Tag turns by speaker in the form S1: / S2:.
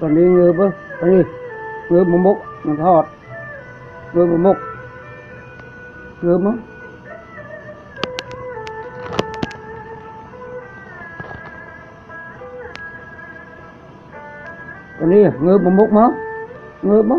S1: còn đi ngư bơ còn đi. Ngư một mục, một thọt ngư một mục. Ngư mốc còn đi ngư một mục mốc ngư mốc